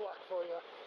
black for you.